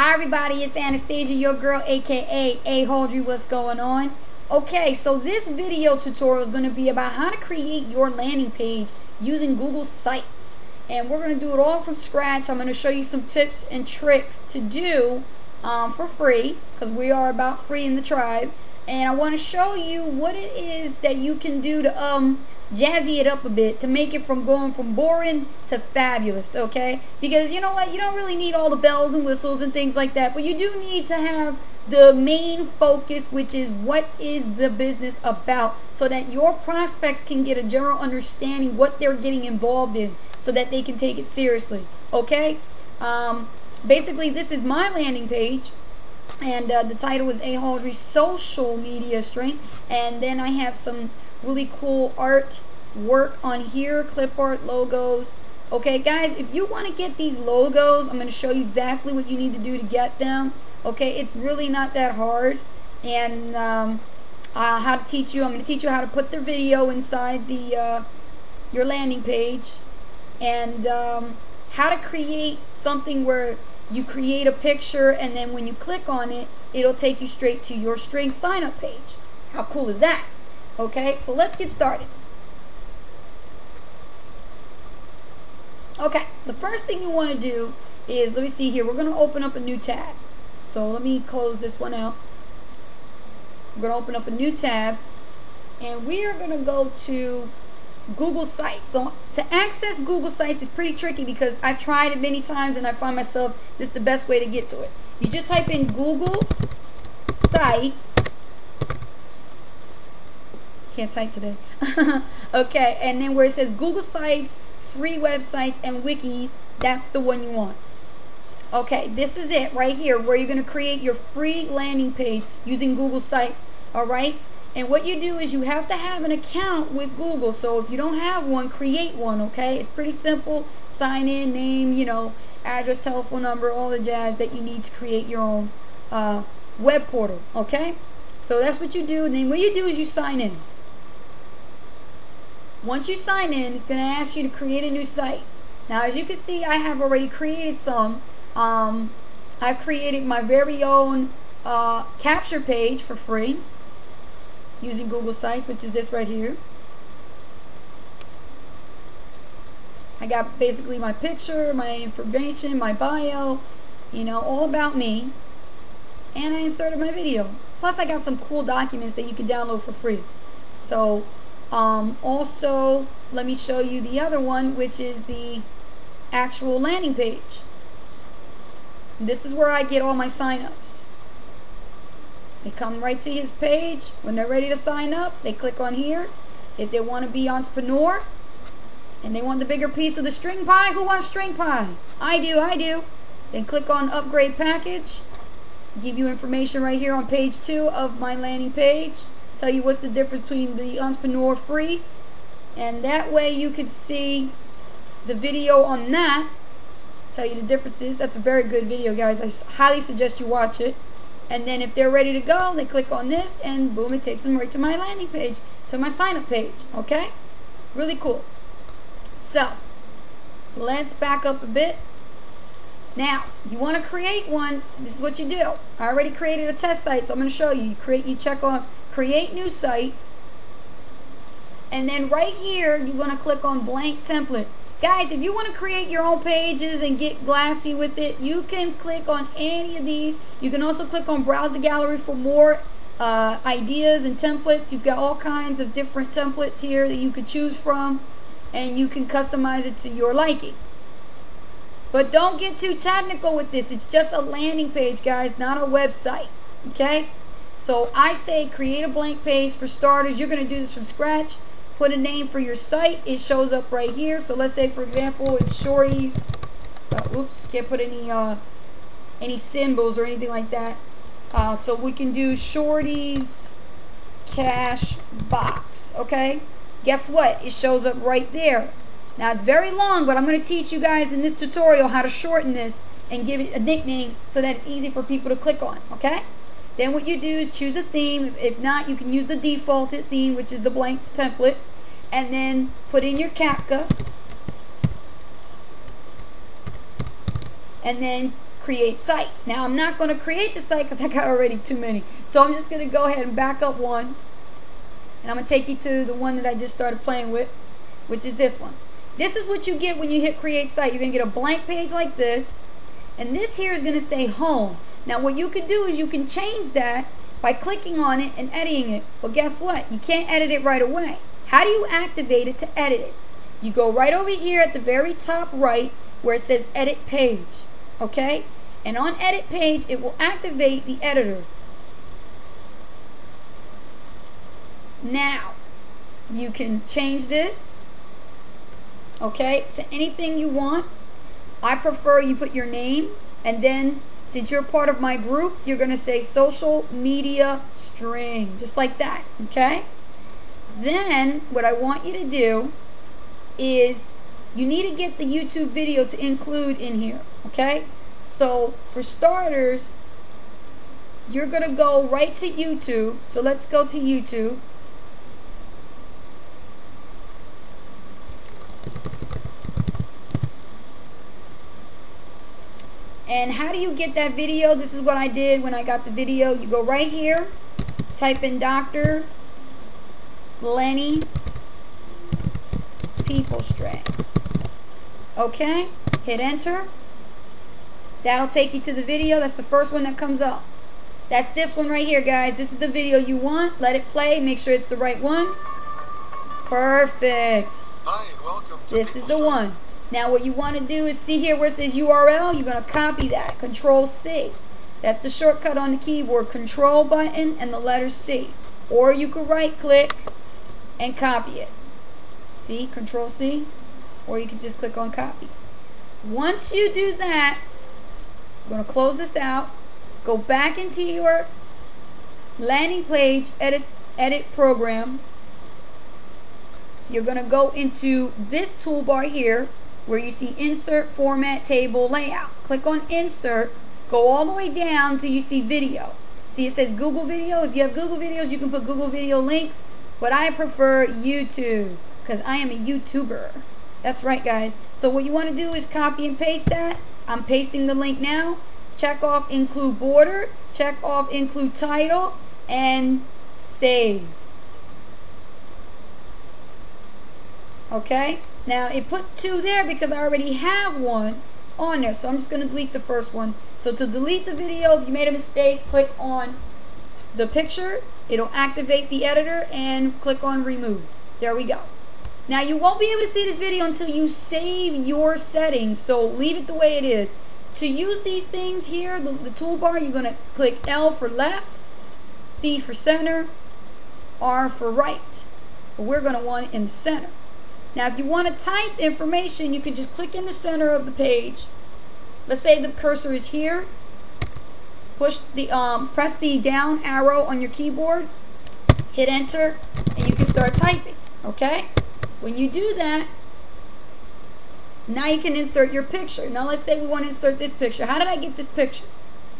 Hi everybody, it's Anastacia, your girl, aka Ahauldri. What's going on? Okay, so this video tutorial is going to be about how to create your landing page using Google Sites. And we're going to do it all from scratch. I'm going to show you some tips and tricks to do um, for free, because we are about free in the tribe. And I want to show you what it is that you can do to um jazzy it up a bit to make it from going from boring to fabulous, okay? Because you know what? You don't really need all the bells and whistles and things like that, but you do need to have the main focus, which is what is the business about, so that your prospects can get a general understanding what they're getting involved in, so that they can take it seriously, okay? Um, basically, this is my landing page. And uh, the title is Ahauldri Social Media Strength. And then I have some really cool art work on here, clip art, logos. Okay, guys, if you want to get these logos, I'm going to show you exactly what you need to do to get them. Okay, it's really not that hard. And um, uh, how to teach you, I'm going to teach you how to put the video inside the uh, your landing page. And um, how to create something where you create a picture and then when you click on it, it'll take you straight to your string sign up page. How cool is that? Okay, so let's get started. Okay, the first thing you want to do is, let me see here, we're going to open up a new tab. So let me close this one out. We're going to open up a new tab and we are going to go to Google Sites. So to access Google Sites is pretty tricky because I've tried it many times and I find myself this is the best way to get to it. You just type in Google Sites can't type today. okay, and then where it says Google Sites, free websites, and wikis, that's the one you want. Okay, this is it right here where you're going to create your free landing page using Google Sites. All right, and what you do is you have to have an account with Google. So if you don't have one, create one. Okay, it's pretty simple. Sign in, name, you know, address, telephone number, all the jazz that you need to create your own uh, web portal. Okay, so that's what you do. And then what you do is you sign in. Once you sign in, it's going to ask you to create a new site. Now, as you can see, I have already created some. Um, I've created my very own uh, capture page for free using Google Sites, which is this right here. I got basically my picture, my information, my bio, you know, all about me. And I inserted my video. Plus, I got some cool documents that you can download for free. So, um, also, let me show you the other one, which is the actual landing page. This is where I get all my signups. They come right to his page. When they're ready to sign up, they click on here. If they want to be entrepreneur and they want the bigger piece of the string pie, who wants string pie? I do, I do. Then click on upgrade package. Give you information right here on page two of my landing page tell you what's the difference between the entrepreneur free and that way you could see the video on that. Tell you the differences. That's a very good video guys. I highly suggest you watch it. And then if they're ready to go they click on this and boom it takes them right to my landing page to my sign up page okay? Really cool. So let's back up a bit now, you want to create one, this is what you do. I already created a test site, so I'm going to show you. You create, you check on create new site, and then right here, you're going to click on blank template. Guys, if you want to create your own pages and get glassy with it, you can click on any of these. You can also click on browse the gallery for more uh, ideas and templates. You've got all kinds of different templates here that you could choose from, and you can customize it to your liking. But don't get too technical with this. It's just a landing page, guys, not a website. Okay? So I say create a blank page for starters. You're going to do this from scratch. Put a name for your site. It shows up right here. So let's say, for example, it's Shorty's. Uh, oops, can't put any uh, any symbols or anything like that. Uh, so we can do Shorty's cash box. Okay? Guess what? It shows up right there. Now it's very long, but I'm going to teach you guys in this tutorial how to shorten this and give it a nickname so that it's easy for people to click on, okay? Then what you do is choose a theme. If not, you can use the defaulted theme, which is the blank template, and then put in your CAPTCHA, and then create site. Now I'm not going to create the site because I got already too many. So I'm just going to go ahead and back up one. And I'm going to take you to the one that I just started playing with, which is this one. This is what you get when you hit create site. You're going to get a blank page like this. And this here is going to say home. Now what you can do is you can change that by clicking on it and editing it. But guess what? You can't edit it right away. How do you activate it to edit it? You go right over here at the very top right where it says edit page. Okay? And on edit page, it will activate the editor. Now, you can change this, okay, to anything you want. I prefer you put your name and then since you're part of my group, you're going to say social media string, just like that, okay? Then what I want you to do is you need to get the YouTube video to include in here, okay? So for starters, you're going to go right to YouTube. So let's go to YouTube. And how do you get that video? This is what I did when I got the video. You go right here, type in Dr. Lenny PeopleString. Okay, hit enter. That'll take you to the video. That's the first one that comes up. That's this one right here, guys. This is the video you want. Let it play. Make sure it's the right one. Perfect. Hi, welcome to This is the one. Now what you want to do is see here where it says URL, you're going to copy that. Control C. That's the shortcut on the keyboard. Control button and the letter C. Or you could right click and copy it. See, Control C. Or you can just click on copy. Once you do that, I'm going to close this out. Go back into your landing page edit edit program. You're going to go into this toolbar here where you see insert format table layout. Click on insert, go all the way down till you see video. See it says Google video. If you have Google videos, you can put Google video links, but I prefer YouTube because I am a YouTuber. That's right guys. So what you want to do is copy and paste that. I'm pasting the link now. Check off include border, check off include title, and save. Okay? Now it put two there because I already have one on there. So I'm just going to delete the first one. So to delete the video, if you made a mistake, click on the picture. It'll activate the editor and click on remove. There we go. Now you won't be able to see this video until you save your settings. So leave it the way it is. To use these things here, the, the toolbar, you're going to click L for left, C for center, R for right. We're going to want it in the center. Now if you want to type information, you can just click in the center of the page. Let's say the cursor is here. Push the um, press the down arrow on your keyboard, hit enter, and you can start typing. Okay? When you do that, now you can insert your picture. Now let's say we want to insert this picture. How did I get this picture?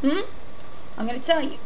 Hmm? I'm going to tell you.